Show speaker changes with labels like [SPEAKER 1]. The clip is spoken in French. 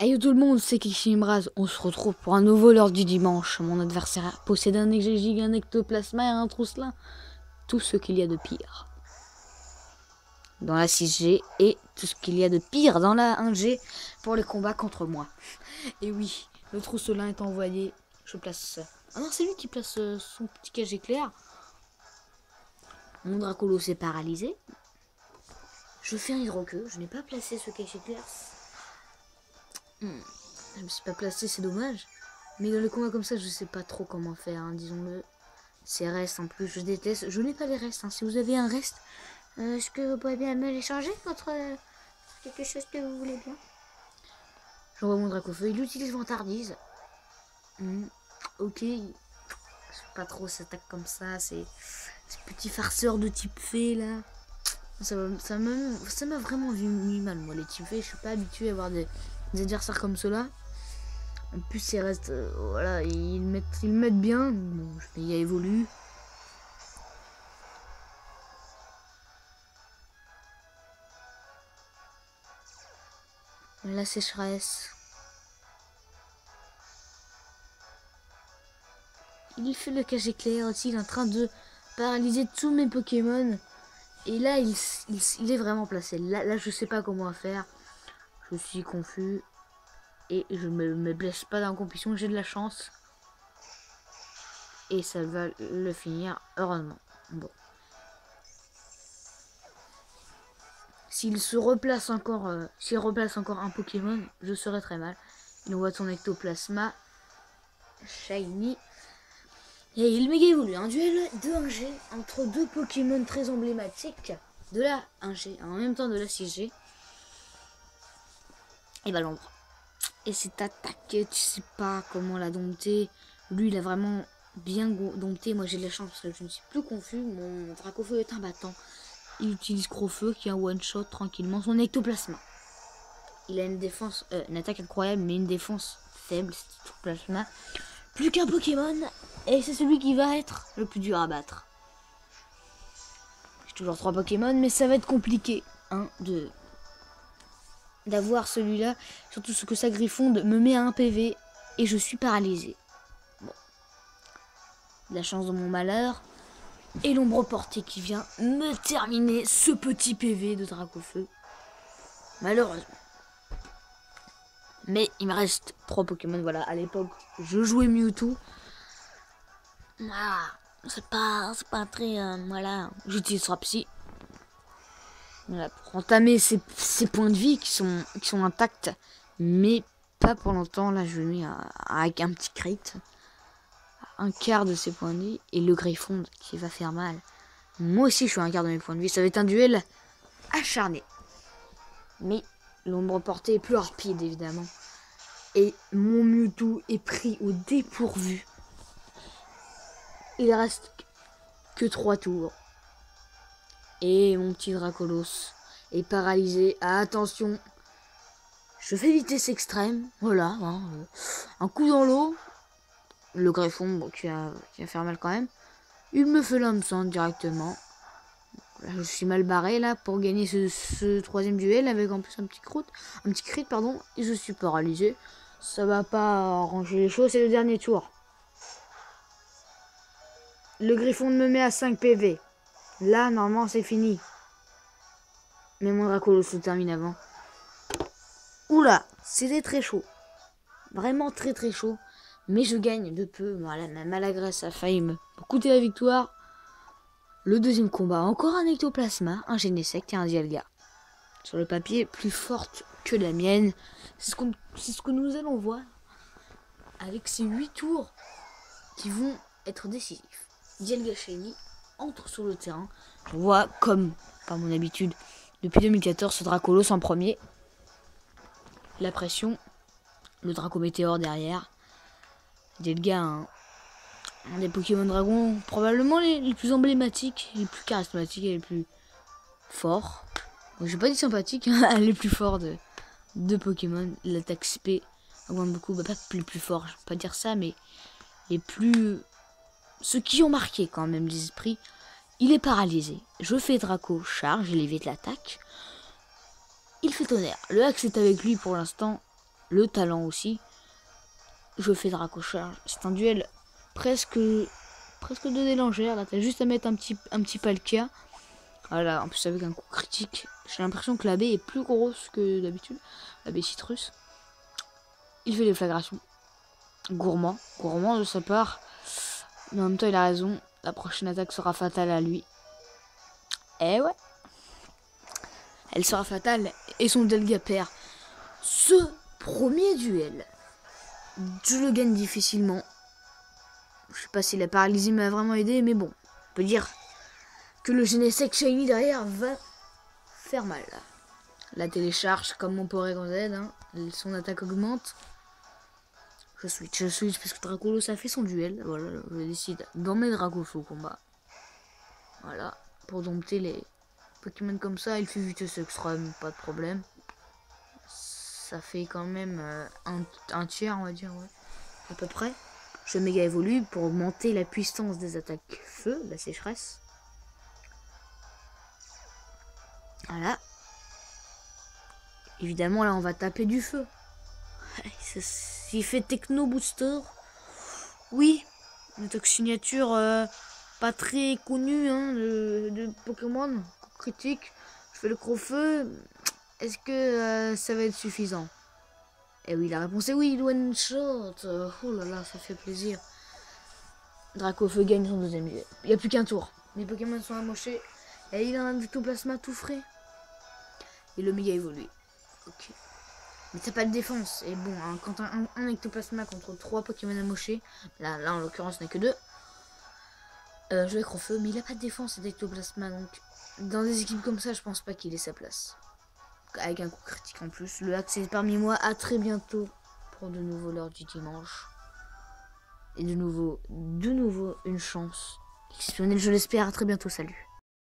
[SPEAKER 1] Hey tout le monde, c'est Kishimraz. On se retrouve pour un nouveau lors du dimanche. Mon adversaire possède un exégig, un ectoplasma et un trousselin. Tout ce qu'il y a de pire dans la 6G et tout ce qu'il y a de pire dans la 1G pour les combats contre moi. Et oui, le trousselin est envoyé. Je place. Ah non, c'est lui qui place euh, son petit cage éclair. Mon Dracolo s'est paralysé. Je fais un hydroqueux. Je n'ai pas placé ce cage éclair. Hmm. Je me suis pas placé, c'est dommage. Mais dans les combats comme ça, je sais pas trop comment faire, hein, disons-le. Ces restes en plus, je déteste. Je n'ai pas les restes. Hein. Si vous avez un reste, euh, est-ce que vous pouvez bien me l'échanger contre euh, quelque chose que vous voulez bien? J'envoie mon Dracofeu. Il utilise vantardise. Hmm. Ok. Je sais pas trop s'attaque comme ça. C'est ce petit farceur de type fée là. Ça m'a vraiment vu mal moi les types fées. Je suis pas habitué à avoir des des adversaires comme cela. En plus, ils restent. Euh, voilà, ils mettent, ils mettent bien. Bon, il a évolue. La sécheresse. Il fait le cage éclair aussi. Il est en train de paralyser tous mes Pokémon. Et là, il, il, est vraiment placé. Là, là, je sais pas comment faire. Je suis confus. Et je me, me blesse pas dans compétition. J'ai de la chance. Et ça va le finir, heureusement. Bon. S'il se replace encore, euh, s'il replace encore un Pokémon, je serais très mal. Il envoie son ectoplasma. Shiny. Et il méga évolue. Un duel de 1G entre deux Pokémon très emblématiques de la 1G, en même temps de la 6G et bah l'ombre. Et cette attaque, tu sais pas comment la dompter. Lui, il a vraiment bien dompté. Moi, j'ai de la chance parce que je ne suis plus confus. Mon Dracofeu est un battant. Il utilise Crofeu qui a one-shot tranquillement son ectoplasma. Il a une défense, euh, une attaque incroyable, mais une défense faible, c'est plasma. Plus qu'un Pokémon, et c'est celui qui va être le plus dur à battre. J'ai toujours trois Pokémon, mais ça va être compliqué. 1, 2, d'avoir celui-là. Surtout ce que sa griffonde me met à un PV et je suis paralysé. Bon. La chance de mon malheur. Et l'ombre portée qui vient me terminer ce petit PV de Dracofeu. Malheureusement. Mais il me reste trois Pokémon. Voilà, à l'époque, je jouais Mewtwo. Voilà, c'est pas, pas très. Euh, voilà, j'utilise Pour entamer ces, points de vie qui sont, intacts, mais pas pour longtemps. Là, je mets avec un petit crit, un quart de ses points de vie, et le Griffon qui va faire mal. Moi aussi, je suis un quart de mes points de vie. Ça va être un duel acharné. Mais l'ombre portée est plus rapide, évidemment. Et mon Mewtwo est pris au dépourvu. Il reste que trois tours. Et mon petit Dracolos est paralysé. attention, je fais vitesse extrême. Voilà, hein, euh, un coup dans l'eau. Le greffon qui, a, qui faire mal quand même. Il me fait l'hameçon directement. je suis mal barré là pour gagner ce, troisième duel avec en plus un petit croûte, un petit crit pardon. Et je suis paralysé. Ça va pas arranger les choses. C'est le dernier tour. Le griffon me met à 5 PV. Là, normalement, c'est fini. Mais mon Dracolo se termine avant. Oula, c'était très chaud. Vraiment très très chaud. Mais je gagne de peu. Voilà, ma malagresse a failli me coûter la victoire. Le deuxième combat, encore un ectoplasma, un Genesect et un Dialga. Sur le papier, plus forte que la mienne. C'est ce, ce que nous allons voir avec ces 8 tours qui vont être décisifs. Dialga Shiny entre sur le terrain. Je vois, comme par mon habitude, depuis 2014, ce Dracolos en premier. La pression. Le Draco Météore derrière. Delga, un, un des Pokémon Dragon probablement les, plus emblématiques, les plus charismatiques et les plus forts. Bon, J'ai pas dit sympathique, hein, les plus forts de, Pokémon. L'attaque SP augmente beaucoup, bah, pas les plus forts, je peux pas dire ça, mais les plus ceux qui ont marqué quand même l'esprit. Il est paralysé. Je fais Draco, charge, il évite l'attaque. Il fait tonnerre. Le axe est avec lui pour l'instant. le talent aussi. Je fais Dracocharge. C'est un duel presque presque de délangère. Là, t'as juste à mettre un petit, un Palkia. Voilà, en plus avec un coup critique. J'ai l'impression que la baie est plus grosse que d'habitude. La baie citrus. Il fait des flagrations. Gourmand. Gourmand de sa part. Mais en même temps, il a raison. La prochaine attaque sera fatale à lui. Eh ouais. Elle sera fatale. Et son Delga perd. Ce premier duel. Je le gagne difficilement. Je sais pas si la paralysie m'a vraiment aidé, mais bon. On peut dire que le Genesec Shiny derrière va faire mal. La télécharge comme mon Porygon Z. Son attaque augmente. Switch, je switch parce que Dracolo ça fait son duel. Voilà, je décide d'emmener Dracofo au combat. Voilà, pour dompter les Pokémon comme ça, il fait vitesse extrême, pas de problème. Ça fait quand même euh, un, tiers, on va dire, ouais, à peu près. Je méga évolue pour augmenter la puissance des attaques feu, la sécheresse. Voilà. Évidemment, là, on va taper du feu. S'il fait Techno Booster, oui, une attaque signature euh, pas très connue hein, de, Pokémon, critique. Je fais le gros-feu. Est-ce que euh, ça va être suffisant? Et eh oui, la réponse est oui, one shot. Oh là là, ça fait plaisir. Dracofeu gagne son deuxième jeu. Il n'y a plus qu'un tour. Mes Pokémon sont amochés. Et il a un plasma tout frais. Et le méga évolué. Ok. Mais t'as pas de défense. Et bon, hein, quand un, ectoplasma contre trois Pokémon amochés, là, là en l'occurrence n'est que deux. Euh, je vais être feu, mais il a pas de défense cet ectoplasma. Donc, dans des équipes comme ça, je pense pas qu'il ait sa place. Avec un coup critique en plus. Le hack c'est parmi moi. À très bientôt pour de nouveau l'heure du dimanche. Et de nouveau, de nouveau, une chance exceptionnelle, je l'espère. À très bientôt. Salut.